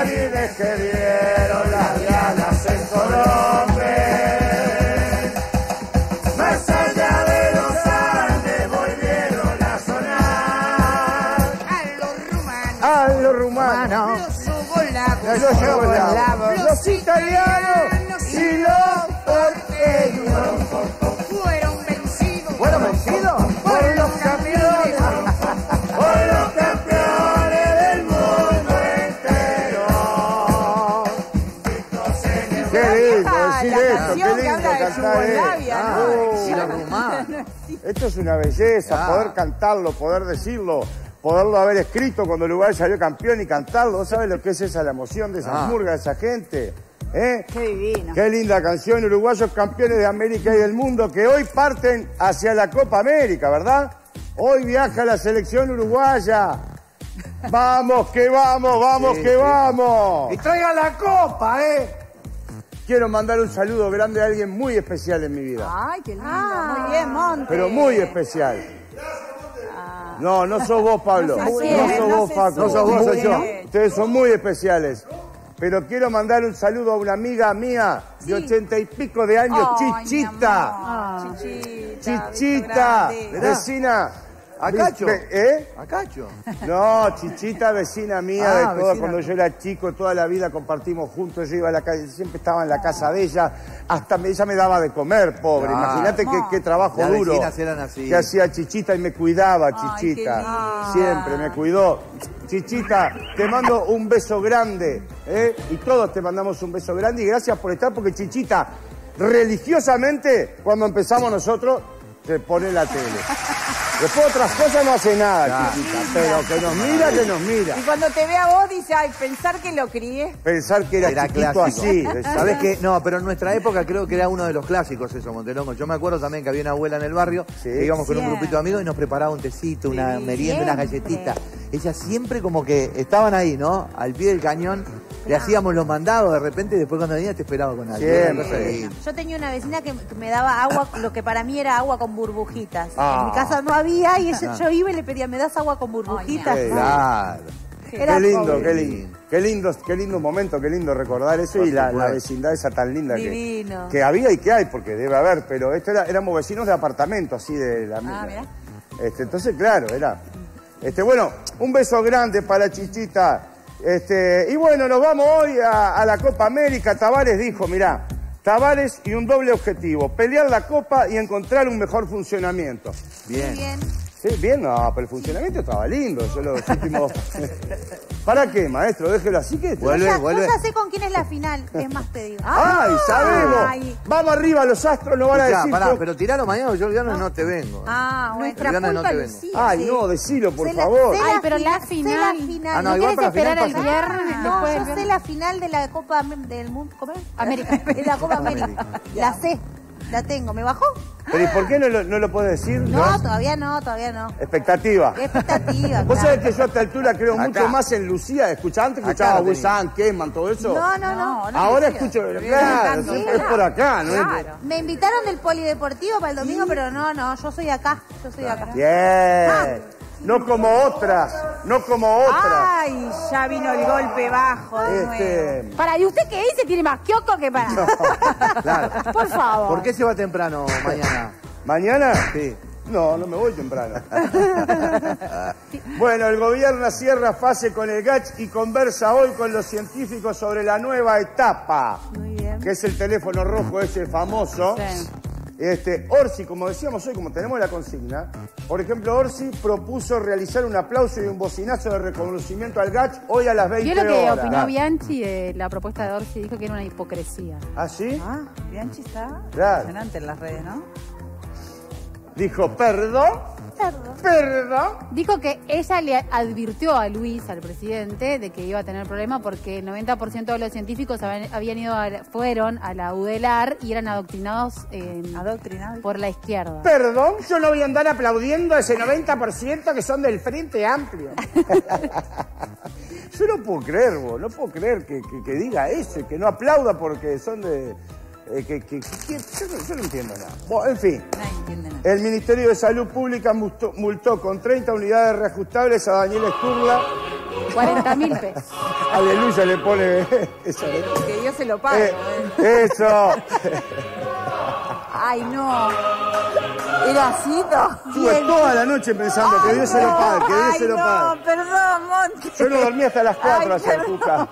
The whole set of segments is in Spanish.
marines que Yugoslavia, Ah, ¿no? Y rumanos. Esto es una belleza, Ah. poder cantarlo, poder decirlo, poderlo haber escrito cuando Uruguay salió campeón y cantarlo. ¿Vos sabés lo que es esa, la emoción de esa Ah. murga, de esa gente? ¿Eh? Qué divino. Qué linda canción, uruguayos campeones de América y del mundo que hoy parten hacia la Copa América, ¿verdad? Hoy viaja la selección uruguaya. Vamos, que vamos, vamos, Sí, que sí. vamos. Y traiga la copa, ¿eh? Quiero mandar un saludo grande a alguien muy especial en mi vida. Ay, qué lindo. Muy bien, Monte. Pero muy especial. No, no sos vos, Pablo. No sos no vos, Paco. No sos vos, soy yo. Ustedes son muy especiales. Pero quiero mandar un saludo a una amiga mía de ochenta y pico de años, Ay, mi Chichita. Chichita. Chichita, vecina. ¿A Cacho? ¿Eh? ¿A Cacho? No, Chichita, vecina mía Ah, de toda, vecina. cuando yo era chico, toda la vida compartimos juntos, yo iba a la calle, siempre estaba en la casa de ella, hasta ella me daba de comer, pobre, Claro. imagínate qué, qué trabajo Las duro. vecinas eran así. Que hacía Chichita y me cuidaba, Chichita. Siempre me cuidó. Chichita, te mando un beso grande, ¿eh? Y todos te mandamos un beso grande y gracias por estar, porque Chichita, religiosamente, cuando empezamos nosotros, se pone la tele. Después otras cosas no hace nada, Claro. Chichita, pero que nos mira, que nos mira. Y cuando te ve a vos, dice, ay, pensar que lo crié. Pensar que era, Era chiquito clásico. así. ¿Sabés qué? No, pero en nuestra época creo que era uno de los clásicos eso, Montelongo. Yo me acuerdo también que había una abuela en el barrio, Sí. que íbamos con un grupito de amigos y nos preparaba un tecito, una Sí, merienda, unas galletitas. Ellas siempre como que estaban ahí, ¿no? Al pie del cañón. Le hacíamos los mandados de repente y después cuando venía te esperaba con. Siempre. Linda. Yo tenía una vecina que me daba agua, lo que para mí era agua con burbujitas. Ah. En mi casa no había y ella- yo iba y le pedía, ¿me das agua con burbujitas? Claro. Era Qué lindo, pobre. qué lindo. Qué lindo, qué lindo momento, qué lindo recordar eso Por y la, vecindad esa tan linda que, había y que hay, porque debe haber, pero esto era, éramos vecinos de apartamento, así de la Ah, mirá. Este, entonces, claro, era. Este, bueno, un beso grande para Chichita. Este, y bueno, nos vamos hoy a, a la Copa América. Tavares dijo, mirá, Tavares y un doble objetivo, pelear la Copa y encontrar un mejor funcionamiento. Bien. Bien. Sí, bien, no, pero el funcionamiento estaba lindo. Yo los últimos. ¿Para qué, maestro? Déjelo así que. Vuelve, Yo ya, vuelve. yo ya sé con quién es la final. Es más, te digo. ¡Ay, sabemos! Ay. Vamos arriba, los astros nos van a decir. pará, pero tiralo mañana, yo el viernes no te vengo. Ah, El nuestra viernes no culpa, te vengo. Ay, sí. no, decilo, por Sé favor. Ay, pero la sé final. la final. Ah, no, ¿No igual quieres para la final esperar el pasa. viernes? No, yo sé la final de la Copa del Mundo. ¿Cómo es? América. De la Copa América. La sé. La tengo. ¿Me bajó? Pero ¿y por qué no lo, no lo puedes decir? No, todavía no, todavía no. Expectativa. Qué expectativa. Vos claro. sabés que yo a esta altura creo Acá. mucho más en Lucía. Escuchá, antes escuchaba tenía. Ham, Keman, todo eso. No, no, no. Ahora escucho, claro, es por acá, ¿no? Claro. Me invitaron del polideportivo para el domingo, pero no, no, yo soy acá. Yo soy acá. Bien. No como otras, no como otras. Ay, ya vino el golpe bajo de nuevo. Este, Para, ¿y usted qué dice? Tiene más kiosco que para. Claro. Por favor. ¿Por qué se va temprano mañana? ¿Mañana? Sí. No, no me voy temprano. bueno, el gobierno cierra fase con el GACH y conversa hoy con los científicos sobre la nueva etapa, Muy bien. que es el teléfono rojo ese famoso. Sí. Este, Orsi, como decíamos hoy, como tenemos la consigna, por ejemplo, Orsi propuso realizar un aplauso y un bocinazo de reconocimiento al GACH hoy a las 20 Vio lo que horas. opinó Bianchi de la propuesta de Orsi, dijo que era una hipocresía. ¿Ah, sí? Ah, Bianchi está Claro. impresionante en las redes, ¿no? Dijo, perdón, perdón. Dijo que ella le advirtió a Luis, al presidente, de que iba a tener problema porque el 90% de los científicos habían, habían ido a la- fueron a la UDELAR y eran adoctrinados en- por la izquierda. Perdón, yo no voy a andar aplaudiendo a ese 90% que son del Frente Amplio. yo no puedo creer, vos, no puedo creer que, que- que diga eso y que no aplauda porque son de... eh, que, que- que- yo, no, yo no entiendo nada. Bueno, en fin, nada. el Ministerio de Salud Pública multó, multó con 30 unidades reajustables a Daniel Esturla 40 mil pesos. Aleluya le pone eso. Que Dios se lo pague. Eh, ¿eh? eso. Ay, no. Era así, ¿no? Estuve toda la noche pensando que Dios se lo pague, que Dios Ay, se lo no, pague. perdón, Monte. Yo no dormí hasta las 4 Ay, hacia perdón. Cuca.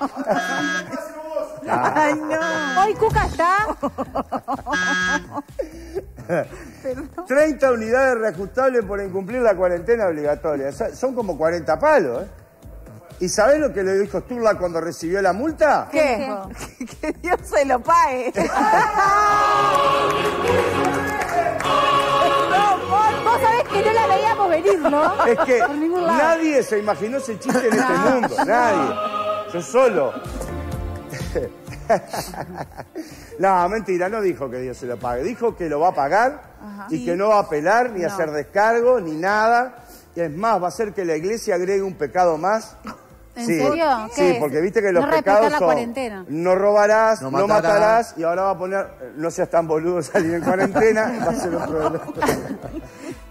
Ay, no. Hoy Cuca está. 30 unidades reajustables por incumplir la cuarentena obligatoria. O sea, Son como 40 palos, ¿eh? ¿Y sabés lo que le dijo Sturla cuando recibió la multa? ¿Qué? Que Dios se lo pague. Vos sabés que no la veíamos venir, ¿no? Es que Por ningún lado. nadie se imaginó ese chiste en este mundo, nadie. Yo solo. no, mentira, no dijo que Dios se lo pague. Dijo que lo va a pagar y que no va a apelar ni a hacer descargo ni nada. Y es más, va a hacer que la iglesia agregue un pecado más. ¿En Sí. serio? ¿Qué Sí, es? porque viste que los No pecados la son cuarentena. no robarás, no No matarás. y ahora va a poner no seas tan boludo salir en cuarentena, va a ser un problema.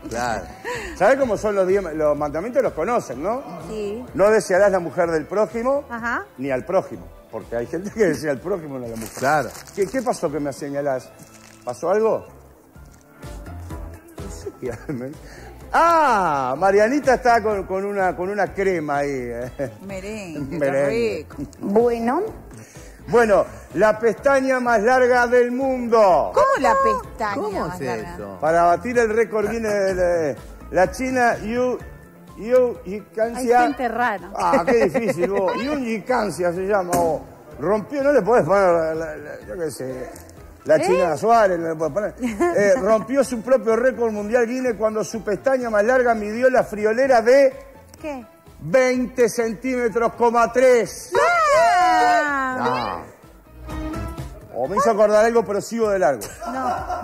Claro. ¿Sabes cómo son los, diez- los mandamientos? Los conocen, ¿no? Sí. No desearás la mujer del prójimo Ajá. ni al prójimo. Porque hay gente que desea al prójimo, no a la mujer. Claro. ¿Qué, qué pasó que me señalás? ¿Pasó algo? No sé qué- Ah, Marianita está con, con una, con una crema ahí. eh. Merengue, Merengue. rico. Bueno. Bueno, la pestaña más larga del mundo. ¿Cómo la pestaña? ¿Cómo más es larga? eso? Para batir el récord Guinness de la, la China Yu Yu Hay Yicancia. gente rara. Ah, qué difícil, vos. Yu Yicancia se llama. Rompió, no le podés poner, la, la- la- yo qué sé, la China Suárez, no le podés poner. Eh, rompió su propio récord mundial Guinness cuando su pestaña más larga midió la friolera de ¿Qué? 20 centímetros, coma 3. No. O me hizo acordar algo, pero sigo de largo.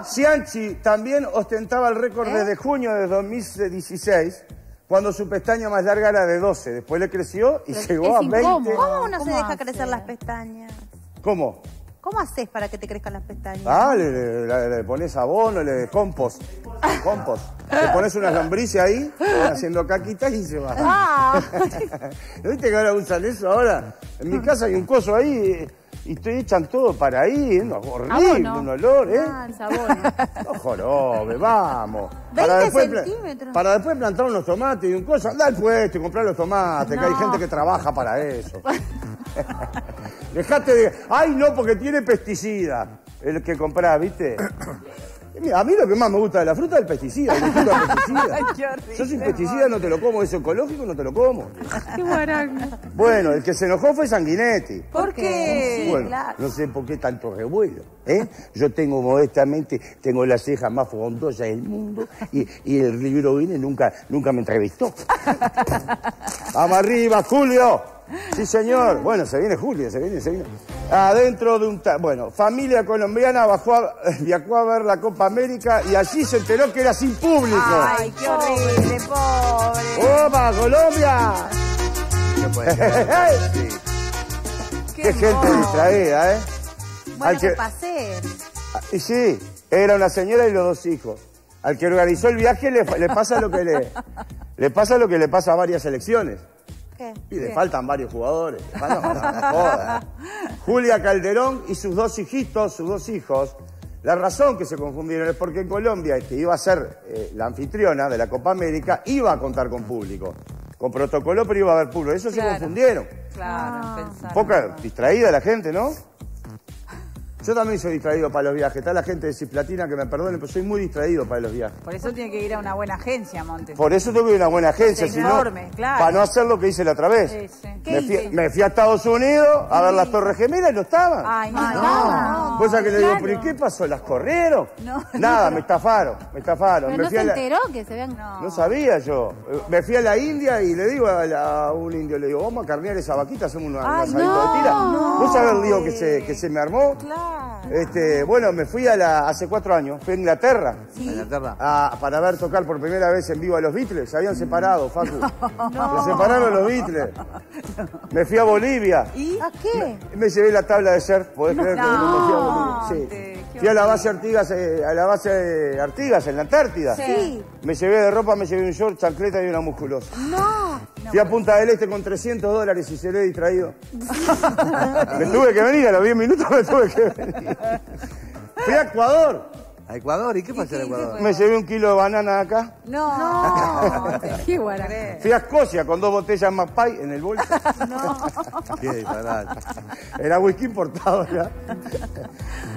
Cianchi también ostentaba el récord desde junio de 2016, cuando su pestaña más larga era de 12. Después le creció y Pero llegó a 20. incómodo. ¿Cómo uno se ¿Cómo deja hace? crecer las pestañas? ¿Cómo? ¿Cómo haces para que te crezcan las pestañas? Ah, le, le- le- le pones abono, le compost. Compost. Le pones unas lombrices ahí, haciendo caquitas y se va. Ah. ¿No viste que ahora usan eso ahora? En mi casa hay un coso ahí y te echan todo para ahí, ¿no? horrible, un olor, ¿eh? Ah, el sabor. No jorobe, vamos. 20 después pla- centímetros. Para después plantar unos tomates y un cosa. Anda al puesto y comprar los tomates, que hay gente que trabaja para eso. Dejate de. Ay, no, porque tiene pesticida. El que comprás, ¿viste? A mí lo que más me gusta de la fruta es el pesticida. el pesticida. Qué horrible, Yo sin pesticida no te lo como, es ecológico, no te lo como. Qué guaranga. Bueno, el que se enojó fue Sanguinetti. ¿Por qué? Bueno, no sé por qué tanto revuelo. ¿eh? Yo tengo modestamente, tengo las cejas más frondosas del mundo y, y el libro Guinness nunca, nunca me entrevistó. Vamos arriba, Julio. Sí, señor. Bueno, se viene Julio, se viene, se viene. Adentro de un... ta- Bueno, familia colombiana bajó a- viajó a ver la Copa América y allí se enteró que era sin público. Ay, qué horrible, pobre. ¡Opa, Colombia! No puede ser. Sí. Qué, gente distraída, ¿eh? Bueno, Al que que- pasé. Y sí, era una señora y los dos hijos. Al que organizó el viaje le, le pasa lo que le, le pasa lo que le pasa a varias selecciones. Y le faltan varios jugadores. le faltan- no, no jodas. Julia Calderón y sus dos hijitos, sus dos hijos. La razón que se confundieron es porque en Colombia, que iba a ser eh, la anfitriona de la Copa América, iba a contar con público. Con protocolo, pero iba a haber público. Eso se Claro. confundieron. Claro, Un pensar. poco distraída la gente, ¿no? Yo también soy distraído para los viajes. Está la gente de Cisplatina que me perdone, pero soy muy distraído para los viajes. Por eso tiene que ir a una buena agencia, Montes. Por eso tengo que ir a una buena agencia, si no, claro. para no hacer lo que hice la otra vez. Sí, sí. Me fui, me fui a Estados Unidos a ver las Torres Gemelas y no estaban. Ay, no. no. Cosa que le digo. ¿pero y qué pasó? ¿Las corrieron? No. Nada, me estafaron, me estafaron. Pero me no fui se la- enteró que se vean. No sabía yo. Me fui a la India y le digo a, la- a un indio, le digo, vamos a carnear esa vaquita, hacemos una, un Ay, asadito no, de tira. no. ¿Vos sabés el lío que se, que se me armó? Claro. Este, bueno, me fui a la, hace cuatro años, fui a Inglaterra. En Inglaterra. a- para ver tocar por primera vez en vivo a los Beatles. Se habían separado, Facu. Se separaron los Beatles. Me fui a Bolivia. ¿A qué? Me llevé la tabla de surf, podés creer que me fui a Bolivia. Sí. Fui a la base Artigas, eh, a la base de Artigas, en la Antártida. Sí. Me llevé de ropa, me llevé un short, chancleta y una musculosa. No. Fui a Punta del Este con 300 dólares y se lo he distraído. me tuve que venir, a los 10 minutos me tuve que venir. Fui a Ecuador. A Ecuador, ¿y qué pasa en Ecuador? Me llevé un kilo de banana acá. No. Qué guara. Fui a Escocia con dos botellas más pay en el bolso. Qué disparate. Era whisky importado ya.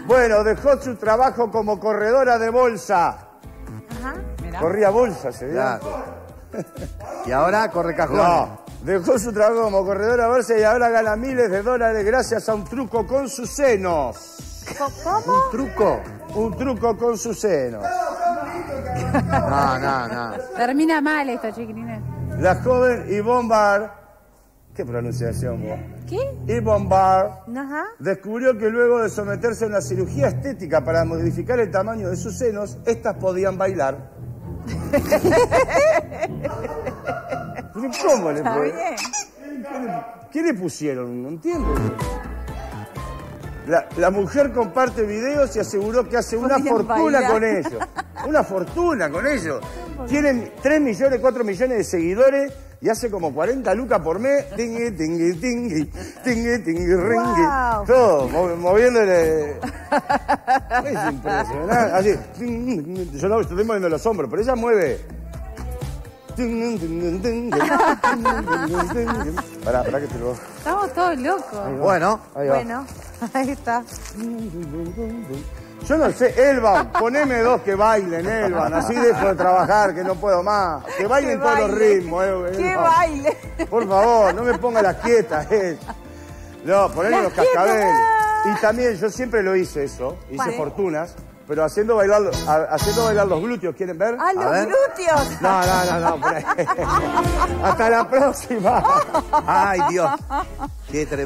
Bueno, dejó su trabajo como corredora de bolsa. Mirá. Corría bolsa, se ve. Claro. Y ahora corre cajones. No, dejó su trabajo como corredora de bolsa y ahora gana miles de dólares gracias a un truco con sus senos. ¿Un truco? Un truco con sus senos. No, no, no. Termina mal esto, chiquilines. La joven Yvonne Barr, ¿qué pronunciación vos? ¿Qué? Yvonne Barr Ajá. descubrió que luego de someterse a una cirugía estética para modificar el tamaño de sus senos, estas podían bailar. ¿Cómo le fue? bien. ¿Qué le pusieron? No entiendo. La, la mujer comparte videos y aseguró que hace una fortuna bailar. con ellos. Una fortuna con ellos. Tienen 3 millones, 4 millones de seguidores y hace como 40 lucas por mes. Tingui, tingui, tingui, tingui, tingui, ringui. Wow. Todo, mo- moviéndole. Es impresionante. Así. Yo no estoy moviendo los hombros, pero ella mueve. Pará, pará que te lo. Estamos todos locos. Bueno, Ahí. Bueno, ahí está. Yo no sé, Elban, poneme dos que bailen, Elban, así dejo de trabajar, que no puedo más. Que bailen ¡Qué todos los ritmos, eh, ¡Qué Elban. baile! Por favor, no me ponga las quietas, eh. No, poneme los cascabeles. Y también, yo siempre lo hice eso, hice fortunas, pero haciendo bailar, haciendo bailar los glúteos, ¿quieren ver? ¡A los ver. glúteos! No, no, no, no. Hasta la próxima. ay Dios. Qué tremendo.